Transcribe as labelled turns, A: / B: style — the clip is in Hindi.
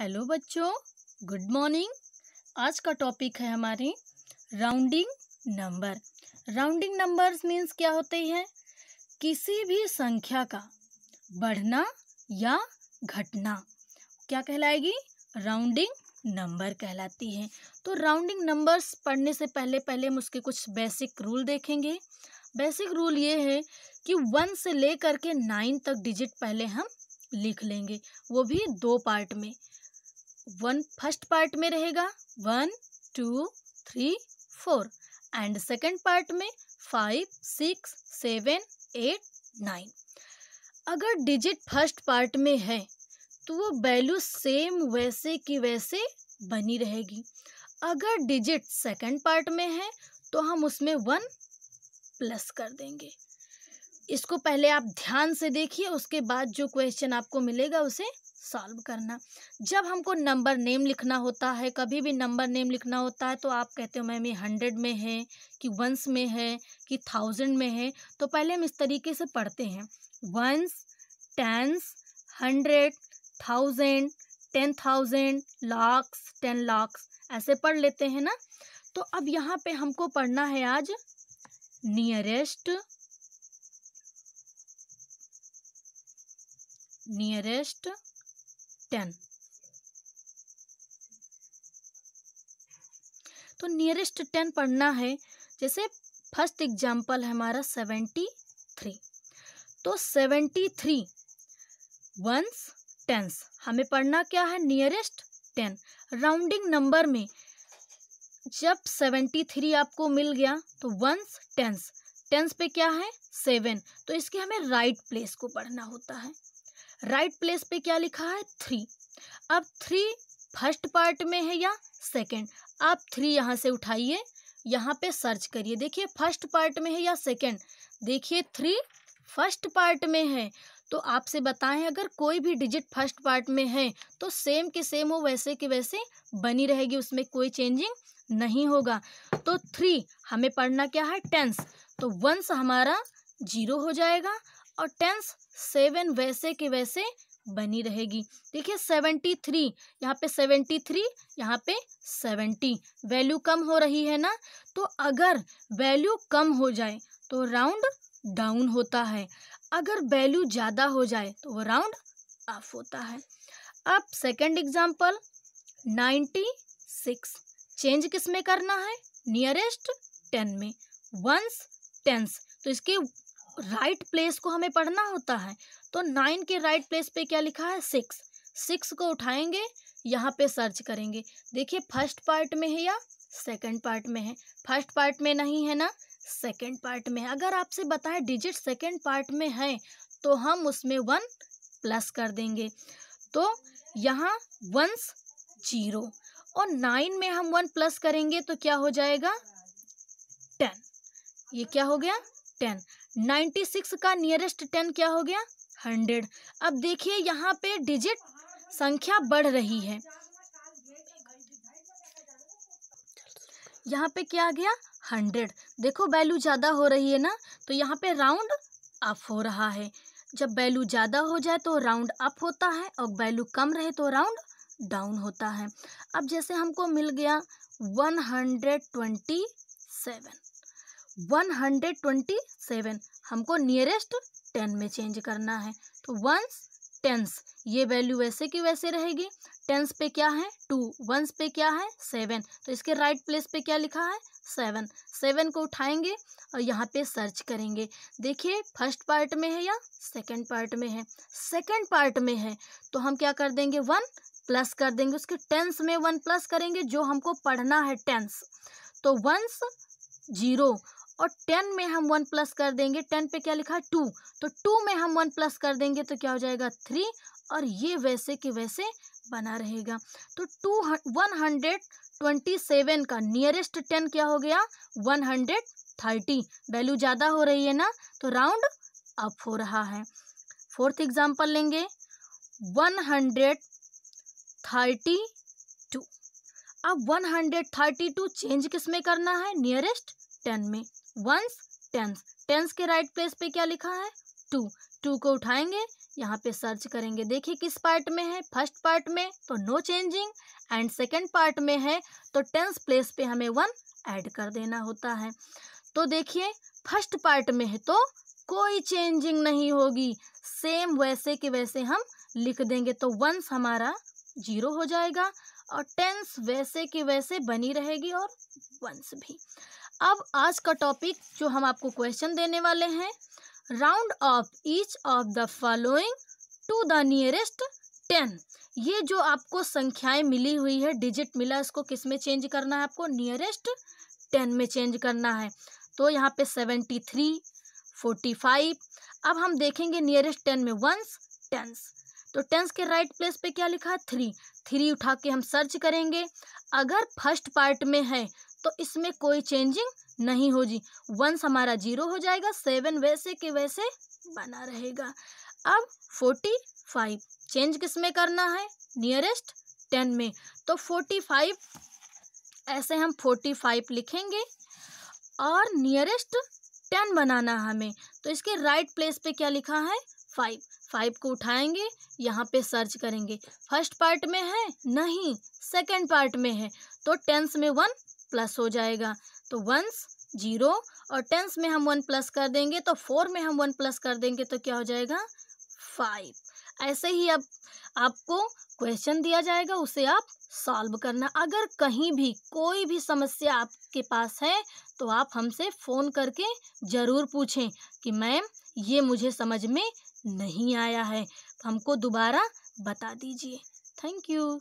A: हेलो बच्चों, गुड मॉर्निंग। आज का टॉपिक है हमारी rounding number. Rounding numbers means क्या होते हैं? किसी भी संख्या का बढ़ना या घटना। क्या कहलाएगी? राउंडिंग नंबर कहलाती है। तो राउंडिंग नंबर्स पढ़ने से पहले पहले हम उसके कुछ बेसिक रूल देखेंगे। बेसिक रूल ये है कि वन से लेकर के नाइन तक डिजिट पहले हम लिख लेंगे। वो भी दो पार्ट में। वन फ़र्स्ट पार्ट में रहेगा, one, two, three, four, and second part में five, six, seven, eight, nine. अगर डिजिट फ़र्स्ट पार्ट में है तो वो वैल्यू सेम वैसे की वैसे बनी रहेगी। अगर डिजिट सेकंड पार्ट में है तो हम उसमें वन प्लस कर देंगे। इसको पहले आप ध्यान से देखिए, उसके बाद जो क्वेश्चन आपको मिलेगा, उसे सॉल्व करना। जब हमको नंबर नेम लिखना होता है, कभी भी नंबर नेम लिखना होता है तो आप कहते हो, मैम, ये हंड्रेड में है कि वंस में है कि थाउज़ेंड में है? तो पहले हम इस तरीके से पढ़ते हैं। Ones tens hundred, thousand, ten thousand lakhs ten lakhs ऐसे पढ़ लेते हैं ना? तो अब यहाँ पे हमको पढ़ना है आज नियरेस्ट नियरेस्ट टेन। तो नियरेस्ट टेन पढ़ना है, जैसे फ़र्स्ट एग्ज़ाम्पल है हमारा सेवेंटी थ्री तो सेवेंटी थ्री वंस टेंस हमें पढ़ना क्या है? नियरेस्ट टेन राउंडिंग नंबर में जब सेवेंटी थ्री आपको मिल गया तो वंस टेंस टेंस पे क्या है? सेवन तो इसके हमें राइट right प्लेस को पढ़ना होता है। राइट प्लेस पे क्या लिखा है? थ्री अब थ्री फ़र्स्ट पार्ट में है या सेकंड आप थ्री यहाँ से उठाइए, यहाँ पे सर्च करिए। देखिए फ़र्स्ट पार्ट में है या सेकंड देखिए थ्री फ़र्स्ट पार्ट में है। तो आपसे बताएँ, अगर कोई भी डिजिट फ़र्स्ट पार्ट में है तो सेम के सेम हो, वैसे के वैसे बनी रहेगी, उसमें कोई चेंजिंग नहीं होगा। तो थ्री हमें पढ़ना क्या है? टेंस तो वंस हमारा ज़ीरो हो जाएगा और टेंस सेवन वैसे के वैसे बनी रहेगी। देखिए, सेवेंटी थ्री, यहाँ पे सेवेंटी थ्री, यहाँ पे सेवेंटी। वैल्यू कम हो रही है ना? तो अगर वैल्यू कम हो जाए तो राउंड डाउन होता है। अगर वैल्यू ज़्यादा हो जाए तो वो राउंड अप होता है। अब second example ninety six. Change किसमें करना है? नियरेस्ट टेन में। Ones tens. तो इसके राइट प्लेस को हमें पढ़ना होता है। तो नाइन के राइट प्लेस पे क्या लिखा है? सिक्स सिक्स को उठाएँगे, यहाँ पे सर्च करेंगे। देखिए फ़र्स्ट पार्ट में है या सेकंड पार्ट में है? फ़र्स्ट पार्ट में नहीं है ना? सेकंड पार्ट में है। अगर आपसे बताए डिजिट सेकंड पार्ट में है तो हम उसमें वन प्लस कर देंगे। तो यहाँ वंस ज़ीरो और नाइन में हम वन प्लस करेंगे तो क्या हो जाएगा? टेन ये क्या हो गया? टेन। नाइन्टी सिक्स का नियरेस्ट टेन क्या हो गया? हंड्रेड। अब देखिए, यहाँ पे डिजिट संख्या बढ़ रही है। यहाँ पे क्या आ गया? हंड्रेड। देखो, वैल्यू ज़्यादा हो रही है ना? तो यहाँ पे राउंड अप हो रहा है। जब वैल्यू ज़्यादा हो जाए तो राउंड अप होता है और वैल्यू कम रहे तो राउंड डाउन होता है। अब जैसे हमको मिल गया one hundred twenty seven. One hundred twenty seven हमको नियरेस्ट टेन में चेंज करना है। तो वंस टेंस ये वैल्यू वैसे की वैसे रहेगी। टेंस पे क्या है? टू वंस पे क्या है? सेवन तो इसके राइट प्लेस पे क्या लिखा है? सेवन सेवन को उठाएँगे और यहाँ पे सर्च करेंगे। देखिए फ़र्स्ट पार्ट में है या सेकंड पार्ट में है? सेकंड पार्ट में है। तो हम क्या कर देंगे? वन प्लस कर देंगे। उसके टेंस में वन प्लस करेंगे, जो हमको पढ़ना है टेंस तो वंस ज़ीरो और टेन में हम वन प्लस कर देंगे। टेन पे क्या लिखा? है टू। तो टू में हम वन प्लस कर देंगे तो क्या हो जाएगा? थ्री। और ये वैसे के वैसे बना रहेगा। तो to one hundred twenty seven का नियरेस्ट टेन क्या हो गया? One hundred thirty. वैल्यू ज़्यादा हो रही है ना? तो राउंड अप हो रहा है। फोर्थ एग्ज़ाम्पल लेंगे। One hundred thirty two. अब one hundred thirty two change किसमें करना है? नियरेस्ट टेन में। वंस टेंस टेंस के राइट प्लेस पे क्या लिखा है? टू टू को उठाएँगे, यहाँ पे सर्च करेंगे। देखिए किस पार्ट में है? फ़र्स्ट पार्ट में तो no changing and second part में है तो टेंस प्लेस पे हमें वन ऐड कर देना होता है। तो देखिए फ़र्स्ट पार्ट में है तो कोई चेंजिंग नहीं होगी। सेम वैसे के वैसे हम लिख देंगे तो वंस हमारा ज़ीरो हो जाएगा। और टेंस वैसे के वैसे बनी रहेगी और वंस भी। अब आज का टॉपिक जो हम आपको क्वेश्चन देने वाले हैं round off each of the following to the nearest ten ये जो आपको संख्याएँ मिली हुई है डिजिट मिला इसको किसमें चेंज करना है आपको? नियरेस्ट टेन में चेंज करना है। तो यहाँ पे सेवेंटी थ्री फोर्टी फाइव अब हम देखेंगे नियरेस्ट टेन में वंस टेंस तो टेंस के राइट प्लेस पे क्या लिखा? है थ्री थ्री उठा के हम सर्च करेंगे। अगर फ़र्स्ट पार्ट में है तो इसमें कोई चेंजिंग नहीं होगी। वंस हमारा ज़ीरो हो जाएगा सेवन वैसे के वैसे बना रहेगा। अब फोर्टी फाइव चेंज किसमें करना है? नियरेस्ट टेन में। तो फोर्टी फाइव ऐसे हम फोर्टी फाइव लिखेंगे और नियरेस्ट टेन बनाना हमें। तो इसके राइट प्लेस पे क्या लिखा है? फाइव फाइव को उठाएँगे, यहाँ पे सर्च करेंगे। फ़र्स्ट पार्ट में है? नहीं। सेकंड पार्ट में है। तो टेंस में वन प्लस हो जाएगा। तो वंस ज़ीरो और टेंस में हम वन प्लस कर देंगे तो फोर में हम वन प्लस कर देंगे तो क्या हो जाएगा? फाइव ऐसे ही अब आपको क्वेश्चन दिया जाएगा, उसे आप सॉल्व करना। अगर कहीं भी, कोई भी समस्या आपके पास है तो आप हमसे फ़ोन करके ज़रूर पूछें कि मैम, ये मुझे समझ में नहीं आया है। हमको दोबारा बता दीजिए। Thank you